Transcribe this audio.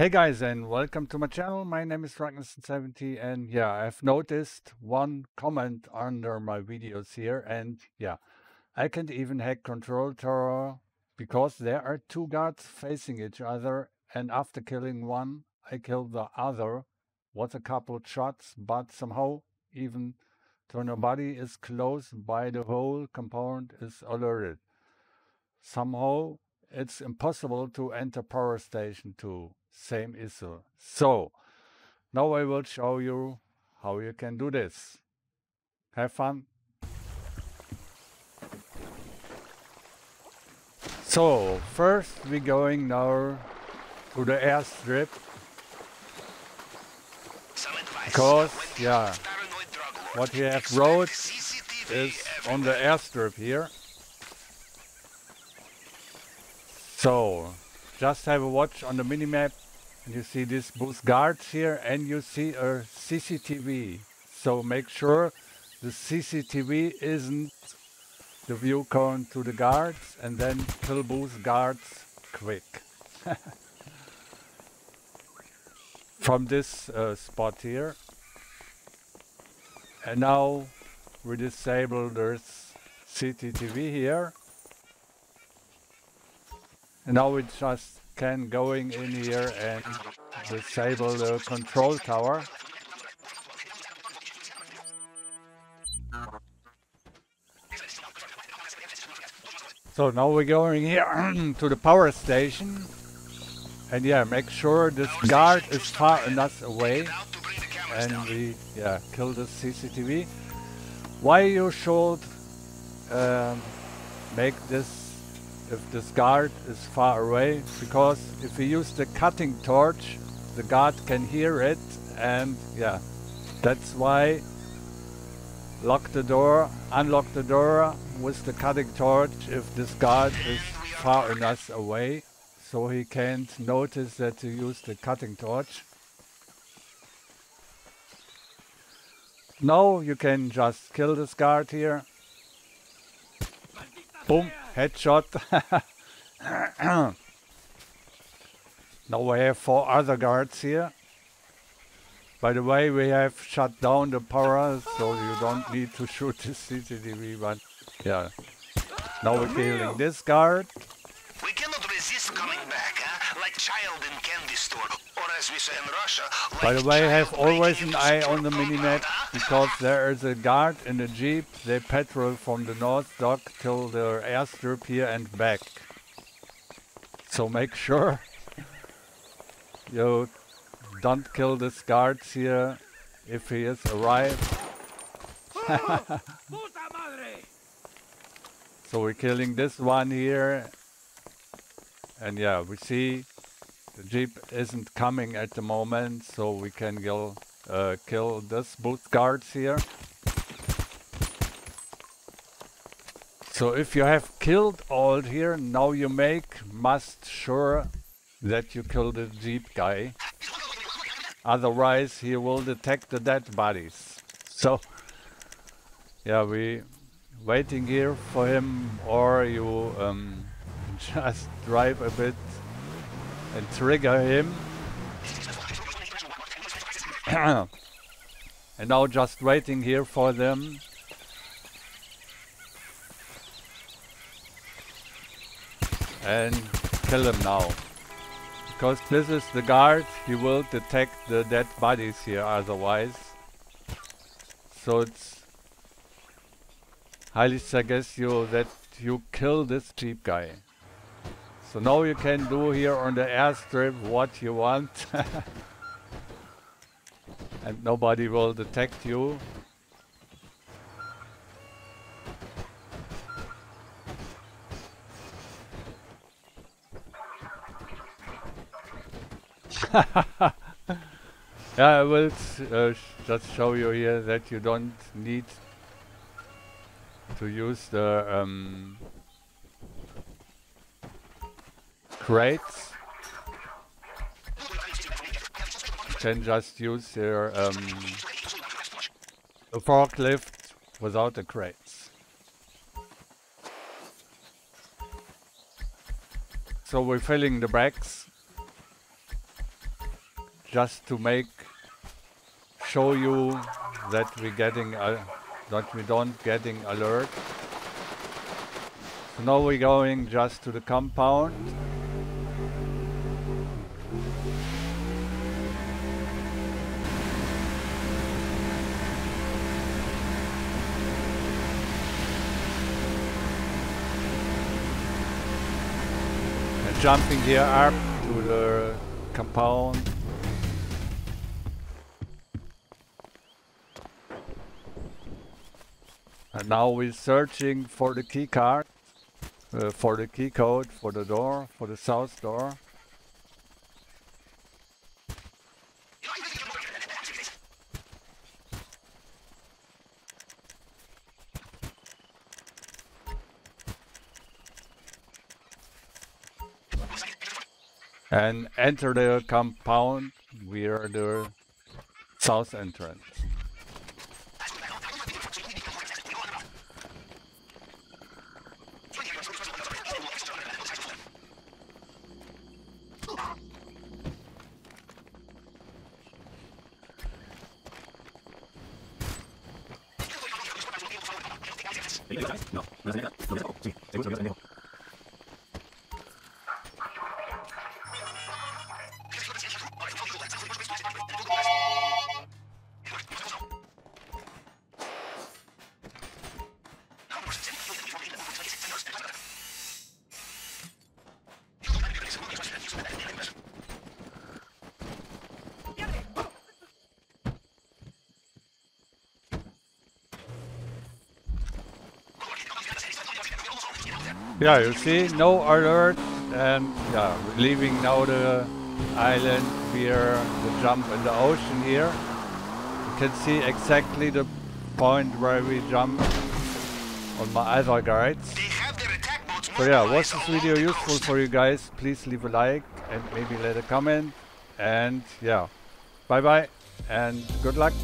Hey guys and welcome to my channel. My name is Ragnarson70 and yeah, I've noticed one comment under my videos here and yeah, I can't even hack Control Tower because there are two guards facing each other and after killing one, I kill the other with a couple of shots, but somehow even though nobody is close by the whole compound is alerted. Somehow it's impossible to enter power station 2 same issue. So now I will show you how you can do this. Have fun. So first we're going now to the airstrip because yeah what we have wrote is on the airstrip here so just have a watch on the minimap and you see this boost guards here and you see a CCTV. So make sure the CCTV isn't the view cone to the guards and then kill boost guards quick. From this uh, spot here. And now we disable this CCTV here and now we just can going in here and disable the control tower. So now we're going here to the power station. And yeah, make sure this guard is far enough away. And we yeah kill the CCTV. Why you should um, make this if this guard is far away because if we use the cutting torch the guard can hear it and yeah that's why lock the door unlock the door with the cutting torch if this guard is far enough away so he can't notice that you use the cutting torch. Now you can just kill this guard here. Boom Headshot. now we have four other guards here. By the way, we have shut down the power, so you don't need to shoot the CCTV, but yeah. Now we're killing this guard. By the way, I have always an eye on the minimap, because there is a guard in a jeep. They patrol from the north dock till the airstrip here and back. So make sure you don't kill this guard here if he is arrived. so we're killing this one here. And yeah, we see the jeep isn't coming at the moment, so we can kill, uh, kill this both guards here. So if you have killed all here, now you make must sure that you kill the jeep guy. Otherwise he will detect the dead bodies. So yeah, we waiting here for him or you um, just drive a bit and trigger him. and now just waiting here for them. And kill him now. Because this is the guard, he will detect the dead bodies here otherwise. So it's highly suggest you that you kill this cheap guy. So now you can do here on the airstrip what you want. and nobody will detect you. yeah, I will uh, just show you here that you don't need to use the um, crates. You can just use your um, a forklift without the crates. So we're filling the bags. just to make show you that we're getting that we don't getting alert. So now we're going just to the compound. Jumping here up to the compound. And now we're searching for the key card, uh, for the key code, for the door, for the south door. And enter the compound via the south entrance. No, no es no es Sí, seguro que no es Yeah, you see, no alert, and yeah, we're leaving now the island via the jump in the ocean here. You can see exactly the point where we jump on my other guides. So yeah, was this video useful for you guys? Please leave a like and maybe let a comment. And yeah, bye bye and good luck.